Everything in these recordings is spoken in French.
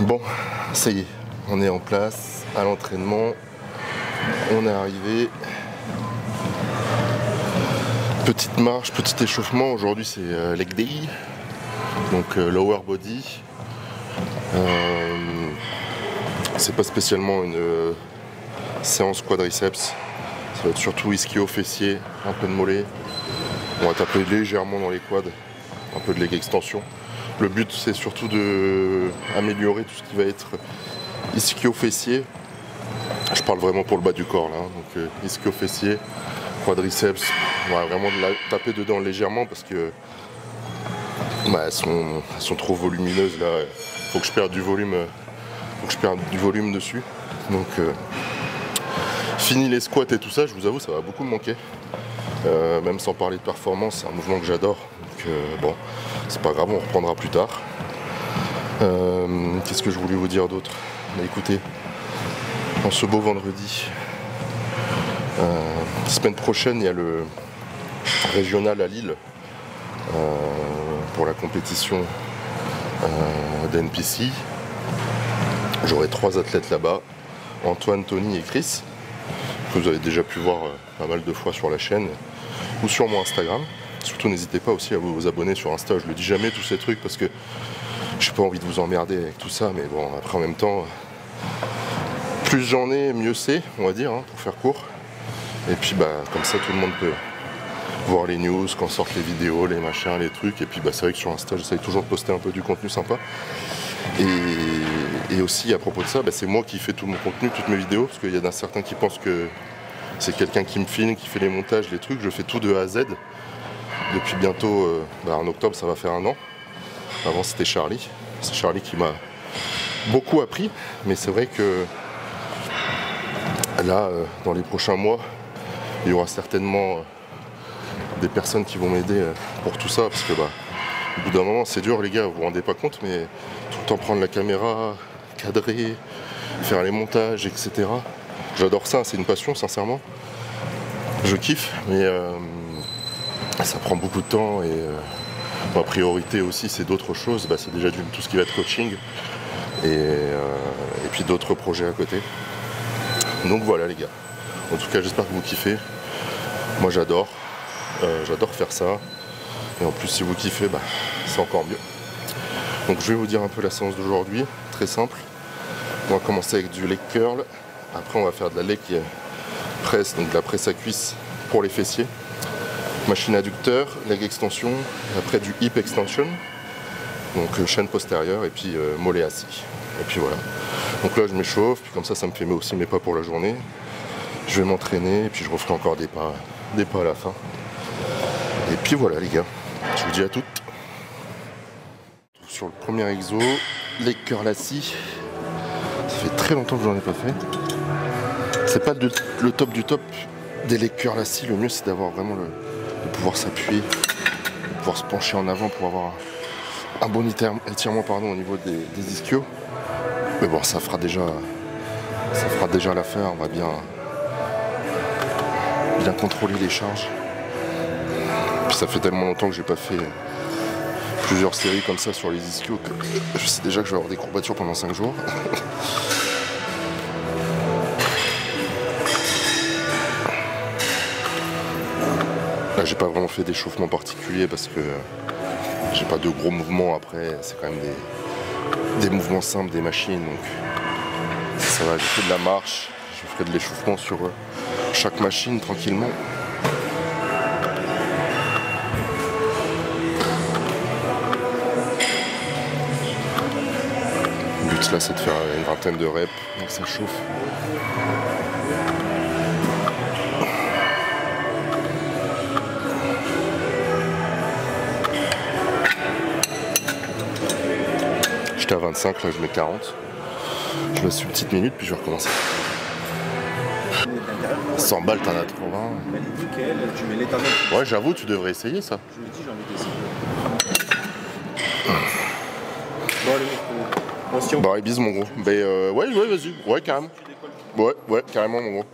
Bon, ça y est, on est en place à l'entraînement. On est arrivé. Petite marche, petit échauffement. Aujourd'hui, c'est euh, leg day. Donc euh, lower body. Euh, c'est pas spécialement une euh, séance quadriceps. Ça va être surtout ischio fessier, un peu de mollet. On va taper légèrement dans les quads, un peu de leg extension. Le but c'est surtout de améliorer tout ce qui va être ischio fessier. Je parle vraiment pour le bas du corps là, hein. donc euh, ischio fessier, quadriceps. On va vraiment la- taper dedans légèrement parce que bah, elles, sont, elles sont trop volumineuses là. Faut que je perde du volume, euh, faut que je perde du volume dessus. Donc euh, fini les squats et tout ça, je vous avoue ça va beaucoup me manquer. Euh, même sans parler de performance, c'est un mouvement que j'adore. Donc euh, bon, c'est pas grave, on reprendra plus tard. Euh, Qu'est-ce que je voulais vous dire d'autre Bah, Écoutez, en ce beau vendredi, semaine prochaine, il y a le régional à Lille pour la compétition d'NPC. J'aurai trois athlètes là-bas, Antoine, Tony et Chris, que vous avez déjà pu voir pas mal de fois sur la chaîne ou sur mon Instagram. Surtout n'hésitez pas aussi à vous abonner sur Insta, je le dis jamais tous ces trucs parce que j'ai pas envie de vous emmerder avec tout ça, mais bon après en même temps, plus j'en ai, mieux c'est, on va dire, hein, pour faire court. Et puis bah comme ça tout le monde peut voir les news, quand sortent les vidéos, les machins, les trucs. Et puis bah, c'est vrai que sur Insta, j'essaye toujours de poster un peu du contenu sympa. Et, aussi à propos de ça, bah, c'est moi qui fais tout mon contenu, toutes mes vidéos, parce qu'il y en a certains qui pensent que c'est quelqu'un qui me filme, qui fait les montages, les trucs. Je fais tout de A à Z. Depuis bientôt, euh, bah, en octobre, ça va faire un an. Avant, c'était Charlie. C'est Charlie qui m'a beaucoup appris. Mais c'est vrai que là, euh, dans les prochains mois, il y aura certainement euh, des personnes qui vont m'aider pour tout ça. Parce que bah, au bout d'un moment, c'est dur, les gars, vous vous rendez pas compte, mais tout le temps prendre la caméra, cadrer, faire les montages, etc. J'adore ça, c'est une passion, sincèrement. Je kiffe, mais euh, ça prend beaucoup de temps et euh, ma priorité aussi, c'est d'autres choses. Bah, c'est déjà d'une- tout ce qui va être coaching et, euh, et puis d'autres projets à côté. Donc voilà, les gars. En tout cas, j'espère que vous kiffez. Moi, j'adore. J'adore faire ça. Et en plus, si vous kiffez, bah, c'est encore mieux. Donc, je vais vous dire un peu la séance d'aujourd'hui. Très simple. On va commencer avec du leg curl. Après, on va faire de la leg presse, donc de la presse à cuisse pour les fessiers. Machine adducteur, leg extension, après du hip extension, donc euh, chaîne postérieure et puis euh, mollet assis. Et puis voilà. Donc là, je m'échauffe, puis comme ça, ça me fait aussi mes pas pour la journée. Je vais m'entraîner et puis je referai encore des pas, des pas à la fin. Et puis voilà, les gars. Je vous dis à toutes. Sur le premier exo, leg curl assis. Ça fait très longtemps que j'en ai pas fait. C'est pas le top du top des leg curl assis. Le mieux, c'est d'avoir vraiment le, de pouvoir s'appuyer, de pouvoir se pencher en avant pour avoir un, bon étir- étirement pardon, au niveau des, des ischios. Mais bon, ça fera déjà, ça fera déjà l'affaire. On va bien, bien contrôler les charges. Puis ça fait tellement longtemps que j'ai pas fait plusieurs séries comme ça sur les ischios que je sais déjà que je vais avoir des courbatures pendant 5 jours. j'ai pas vraiment fait d'échauffement particulier parce que j'ai pas de gros mouvements après. C'est quand même des, des mouvements simples, des machines. Donc ça va, j'ai fait de la marche, je ferai de l'échauffement sur euh, chaque machine tranquillement. Le but là c'est de faire une vingtaine de reps, donc ça chauffe. J'étais à 25, là je mets 40. Je laisse une petite minute puis je vais recommencer. 100 balles, t'en as 80. Elle est nickel, tu mets l'éternel. Ouais, j'avoue, tu devrais essayer ça. Je me dis, j'ai envie d'essayer. Bon, allez, mec, on se tient au Bah, ouais, bise mon gros. Bah, euh, ouais, ouais, vas-y. Ouais, carrément. Ouais, ouais, carrément, mon gros.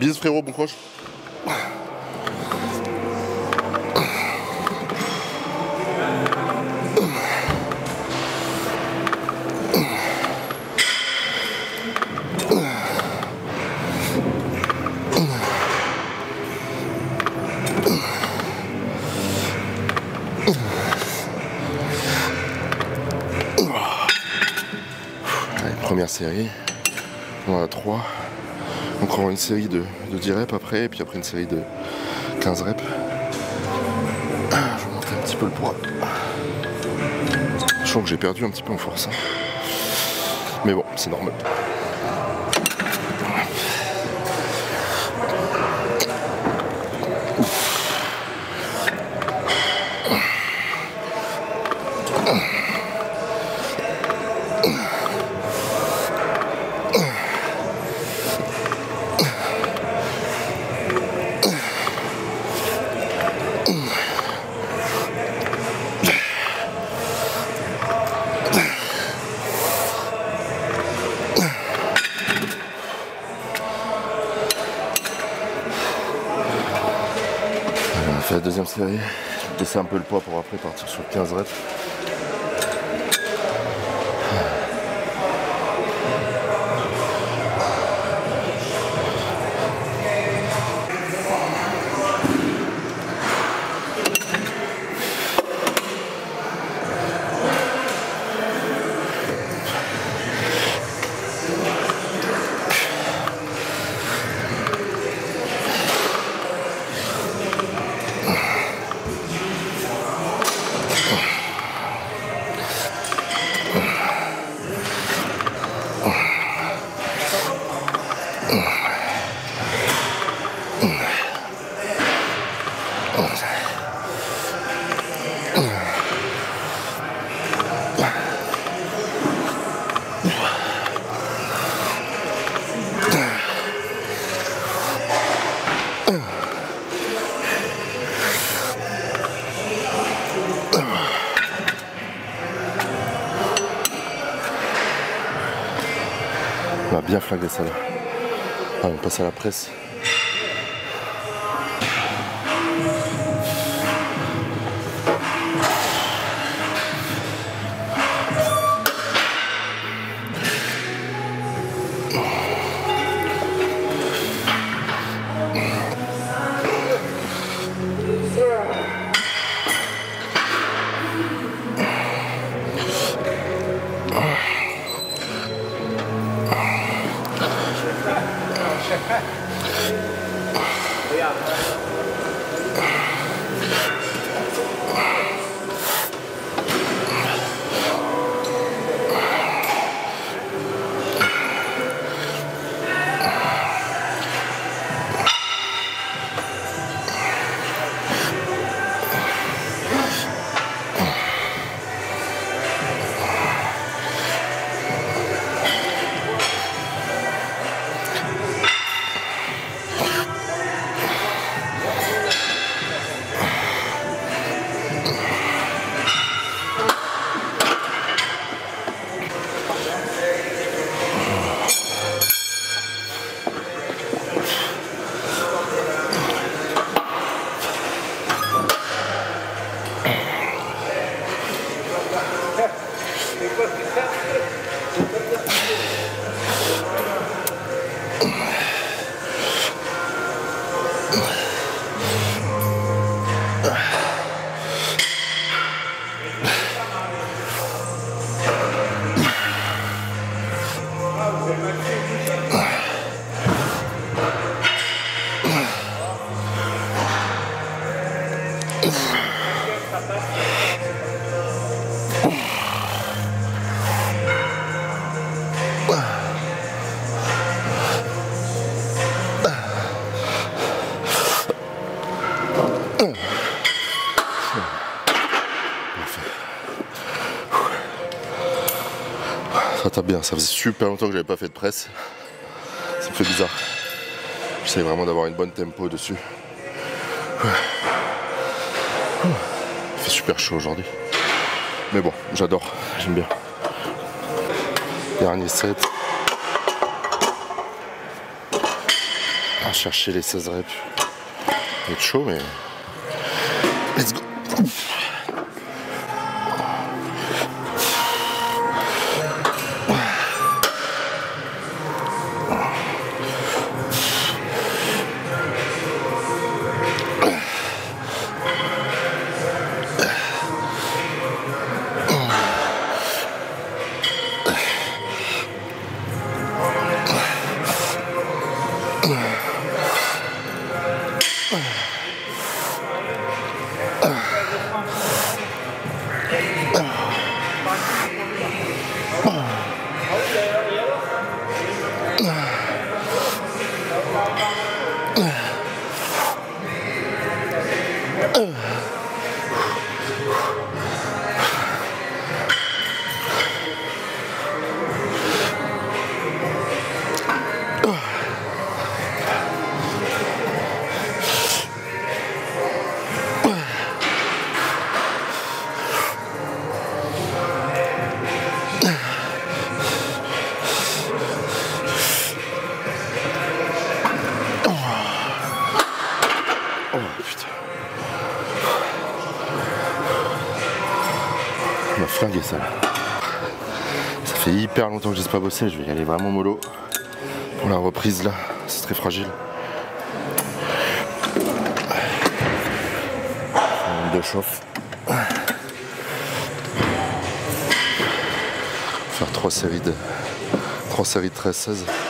Bise, frérot, bon coach. On en a 3. Encore une série de, de 10 reps après, et puis après une série de 15 reps. Je vais monter un petit peu le poids. Je sens que j'ai perdu un petit peu en force. hein. Mais bon, c'est normal. Fait la deuxième série. Je vais baisser un peu le poids pour après partir sur 15 reps. On va bien flinguer ça là. Ah, on passe à la presse. Bien, ça faisait super longtemps que j'avais pas fait de presse. Ça me fait bizarre. J'essaie vraiment d'avoir une bonne tempo dessus. Il fait super chaud aujourd'hui. Mais bon, j'adore, j'aime bien. Dernier set. À chercher les 16 reps. Il va être chaud, mais. Let's go! Ça fait hyper longtemps que j'ai pas bossé, je vais y aller vraiment mollo. Pour la reprise là, c'est très fragile. De chauffe. Faire trois séries de 3 séries de 13-16.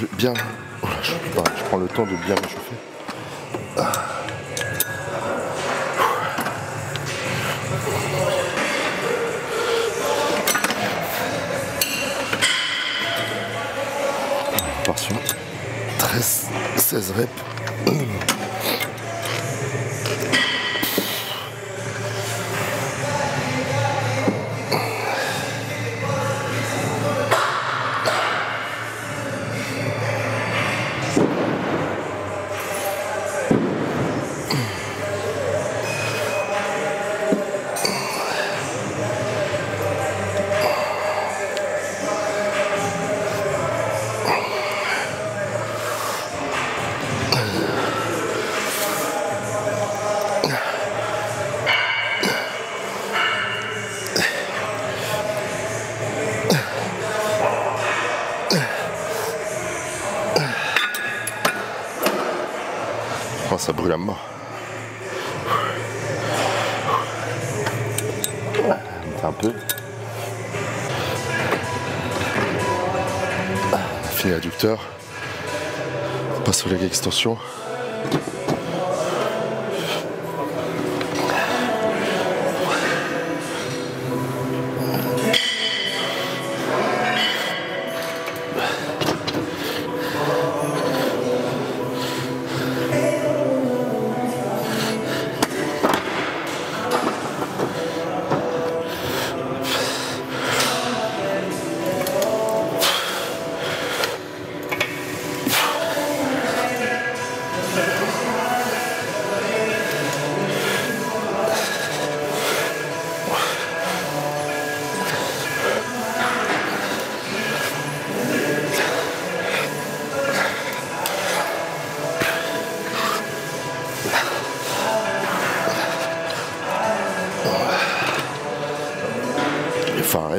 Prends bien. Oh je, pareil, je prends le temps de bien m'échauffer. Portion 13, 16 reps. Ça brûle à mort. Un peu. Fini adducteur. Passe au leg extension.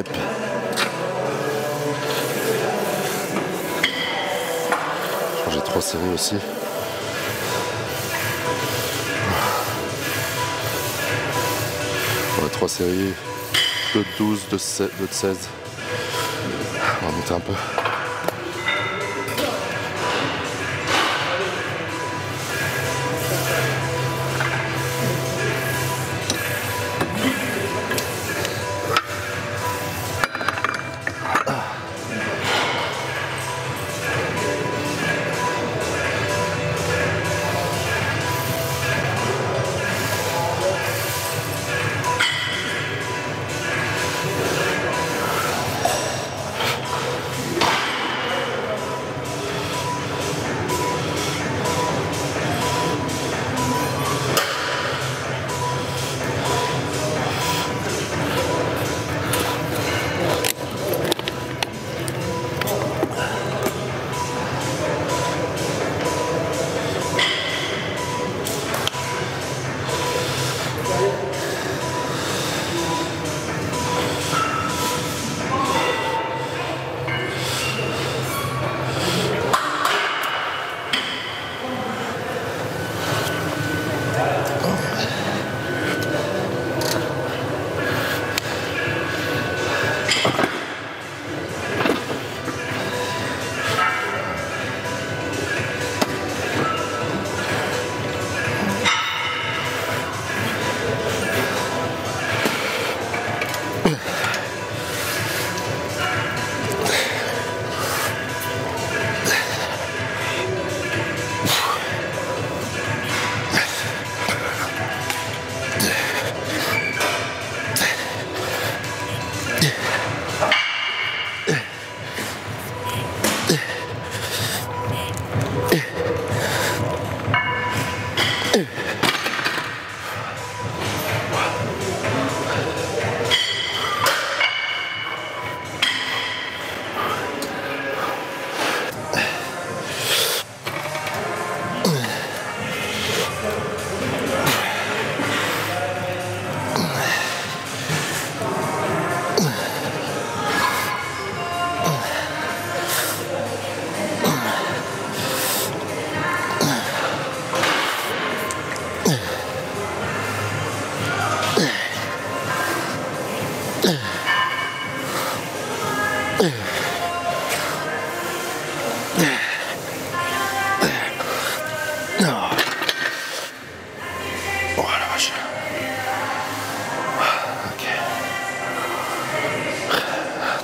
Enfin, rep. Je crois que j'ai trois séries aussi. Ouais, trois séries. Deux de 12, deux de 16. deux de 16. On va monter un peu.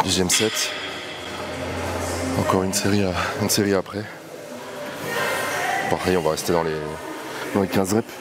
Deuxième set. Encore une série, après. Pareil, on va rester dans les, dans les 15 reps.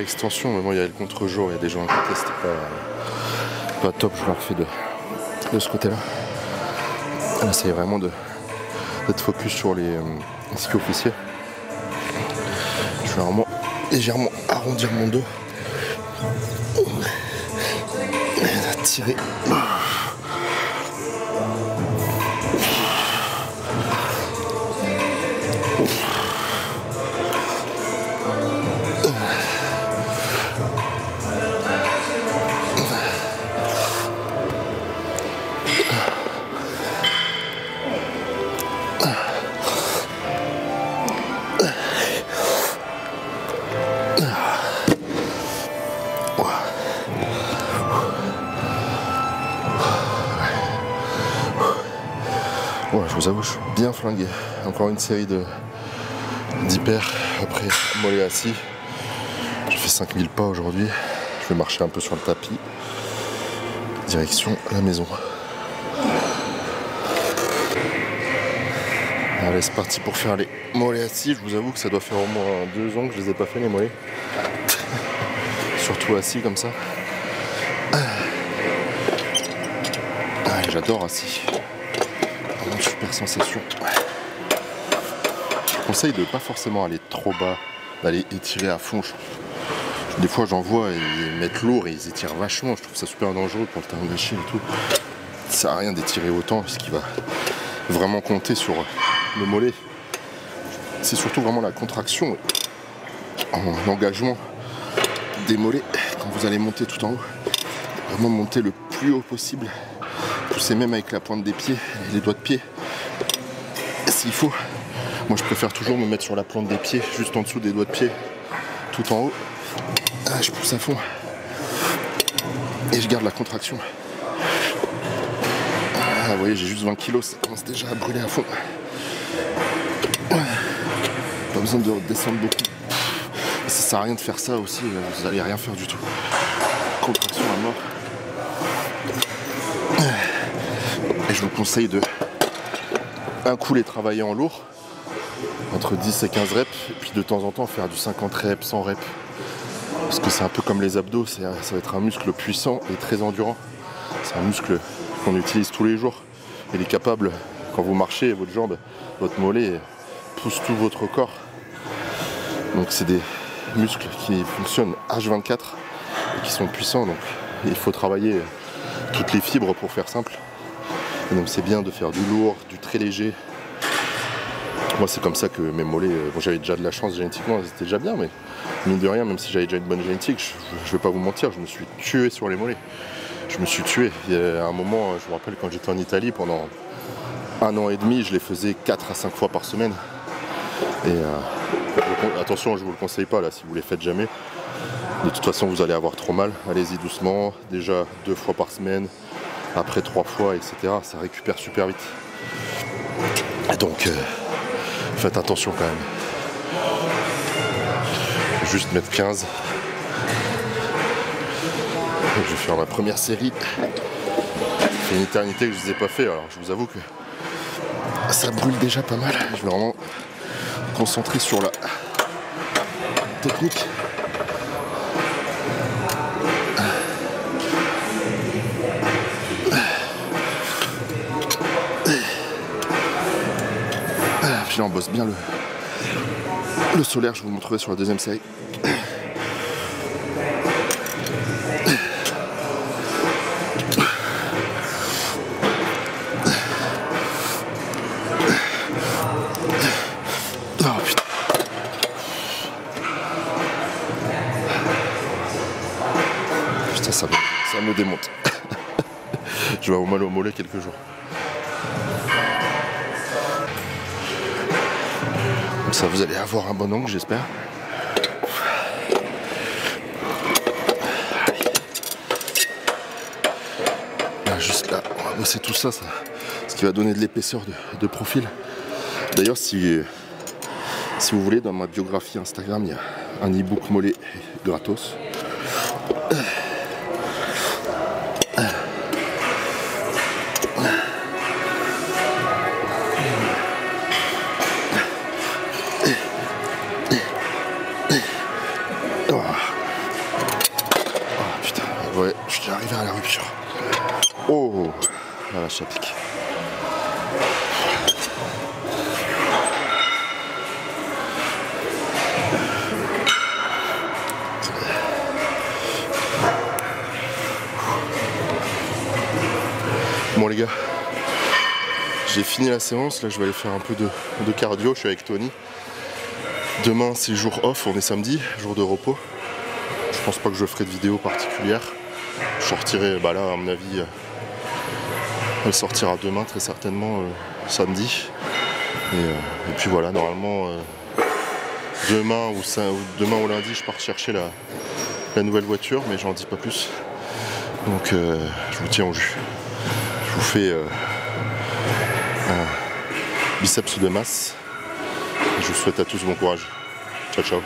Extension, mais bon, il y a le contre-jour, il y a des gens à côté, pas, pas top, je le refais de, de ce côté-là. Là, c'est vraiment d'être focus sur les, euh, les officiers. Je vais vraiment légèrement arrondir mon dos. Tirer. Vous avoue, je suis bien flingué. Encore une série de d'hyper après mollet assis. J'ai fait 5000 pas aujourd'hui. Je vais marcher un peu sur le tapis. Direction la maison. Allez, c'est parti pour faire les mollets assis. Je vous avoue que ça doit faire au moins deux ans que je les ai pas fait les mollets. Surtout assis comme ça. Ah, J'adore assis. Sensation. Je conseille de pas forcément aller trop bas, d'aller étirer à fond. Des fois j'en vois, ils mettent lourd et ils étirent vachement. Je trouve ça super dangereux pour le talon d'Achille et tout. Ça sert à rien d'étirer autant parce qu'il va vraiment compter sur le mollet. C'est surtout vraiment la contraction en engagement des mollets quand vous allez monter tout en haut. Vraiment monter le plus haut possible. Pousser même avec la pointe des pieds les doigts de pied. S'il faut. Moi je préfère toujours me mettre sur la plante des pieds, juste en dessous des doigts de pied, tout en haut. Ah, je pousse à fond. Et je garde la contraction. Ah, vous voyez, j'ai juste 20 kilos, ça commence déjà à brûler à fond. Pas besoin de descendre beaucoup. Ça sert à rien de faire ça aussi, vous allez rien faire du tout. Contraction à mort. Et je vous conseille de un coup les travailler en lourd, entre 10 et 15 reps, puis de temps en temps faire du 50 reps, 100 reps. Parce que c'est un peu comme les abdos, ça va être un muscle puissant et très endurant. C'est un muscle qu'on utilise tous les jours. Il est capable, quand vous marchez, votre jambe, votre mollet pousse tout votre corps. Donc c'est des muscles qui fonctionnent H24 et qui sont puissants. Donc il faut travailler toutes les fibres pour faire simple. Donc c'est bien de faire du lourd, du très léger. Moi c'est comme ça que mes mollets, euh, bon, j'avais déjà de la chance génétiquement, c'était déjà bien, mais mine de rien, même si j'avais déjà une bonne génétique, je, je vais pas vous mentir, je me suis tué sur les mollets. Je me suis tué. Il y a un moment, je me rappelle quand j'étais en Italie pendant un an et demi, je les faisais 4 à 5 fois par semaine. Et euh, attention, je vous le conseille pas là si vous les faites jamais. De toute façon, vous allez avoir trop mal. Allez-y doucement. Déjà deux fois par semaine, après trois fois, etc. Ça récupère super vite. Donc, euh, faites attention quand même. Juste mettre 15. Je vais faire ma première série. Fait une éternité que je ne les ai pas fait, alors je vous avoue que ça brûle déjà pas mal. Je vais vraiment me concentrer sur la technique. Puis là bosse bien le, solaire, je vous montrerai sur la deuxième série. Un bon angle, j'espère. Là, juste bosser tout ça, ça ce qui va donner de l'épaisseur de, de profil. D'ailleurs, si, si vous voulez, dans ma biographie Instagram, il y a un e-book mollet gratos. Bon les gars, j'ai fini la séance, là je vais aller faire un peu de, de cardio, je suis avec Tony. Demain c'est jour off, on est samedi, jour de repos. Je pense pas que je ferai de vidéo particulière. Je sortirai, bah là à mon avis, elle sortira demain très certainement, euh, samedi. Et, euh, et puis voilà, normalement euh, demain ou, demain ou lundi je pars chercher la, nouvelle voiture, mais j'en dis pas plus. Donc je vous tiens au jus. Je vous fais un biceps de masse. Je vous souhaite à tous bon courage. Ciao ciao.